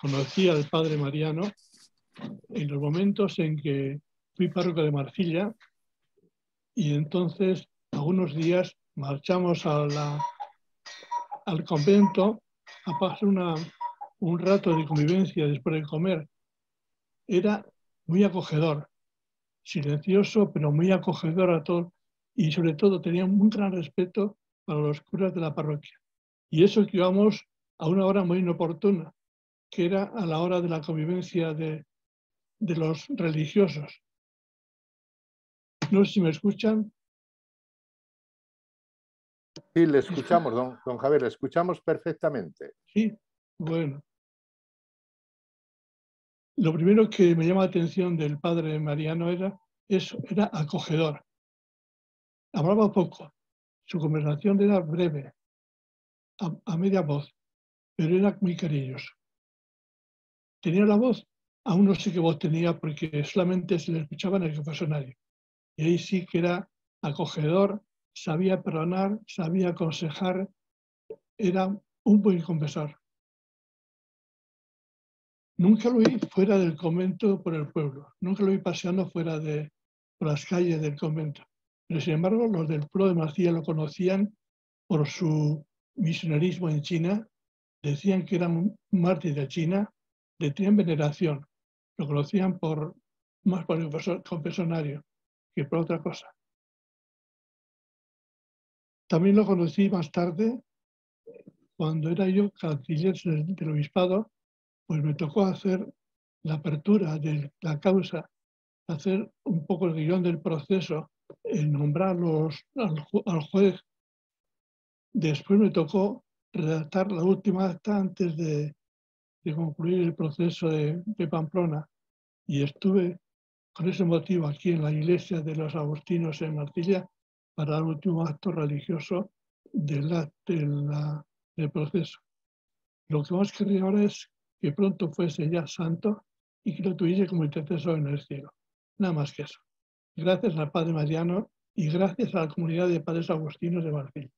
conocí al padre Mariano en los momentos en que fui párroco de Marcilla y entonces algunos días marchamos al convento a pasar un rato de convivencia después de comer. Era muy acogedor, silencioso, pero muy acogedor a todos y sobre todo tenía un gran respeto para los curas de la parroquia. Y eso que íbamos a una hora muy inoportuna, que era a la hora de la convivencia de, de los religiosos. No sé si me escuchan. Sí, le escuchamos, don, don Javier, le escuchamos perfectamente. Sí, bueno. Lo primero que me llama la atención del padre Mariano era eso, era acogedor. Hablaba poco, su conversación era breve, a, media voz, pero era muy cariñoso. Tenía la voz, aún no sé qué voz tenía porque solamente se le escuchaba en el confesionario. Y ahí sí que era acogedor, sabía perdonar, sabía aconsejar, era un buen confesor. Nunca lo vi fuera del convento por el pueblo, nunca lo vi paseando fuera de por las calles del convento. Pero sin embargo, los del pueblo de Marcilla lo conocían por su misionarismo en China, decían que era un mártir de China, le tenían veneración, lo conocían por más por el confesonario que por otra cosa. También lo conocí más tarde, cuando era yo canciller del obispado, pues me tocó hacer la apertura de la causa, hacer un poco el guion del proceso nombrar al, juez. Después me tocó redactar la última acta antes de, concluir el proceso de, Pamplona y estuve con ese motivo aquí en la iglesia de los agustinos en Martilla para el último acto religioso del, del proceso. Lo que más quería ahora es que pronto fuese ya santo y que lo tuviese como intercesor en el cielo. Nada más que eso gracias al Padre Mariano y gracias a la comunidad de Padres Agustinos de Marfil.